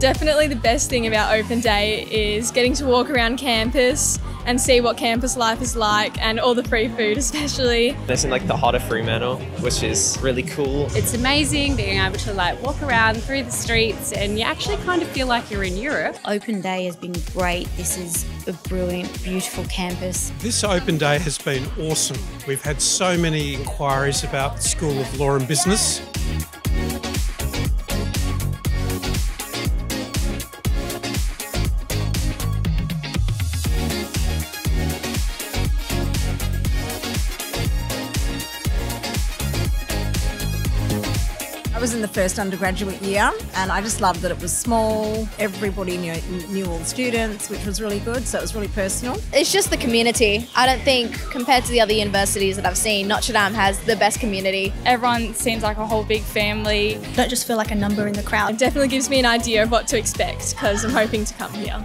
Definitely the best thing about open day is getting to walk around campus and see what campus life is like and all the free food especially. There's in like the Heart of Fremantle, which is really cool. It's amazing being able to like walk around through the streets and you actually kind of feel like you're in Europe. Open day has been great. This is a brilliant, beautiful campus. This open day has been awesome. We've had so many inquiries about the School of Law and Business. I was in the first undergraduate year and I just loved that it was small. Everybody knew, knew all the students, which was really good. So it was really personal. It's just the community. I don't think, compared to the other universities that I've seen, Notre Dame has the best community. Everyone seems like a whole big family. Don't just feel like a number in the crowd. It definitely gives me an idea of what to expect because I'm hoping to come here.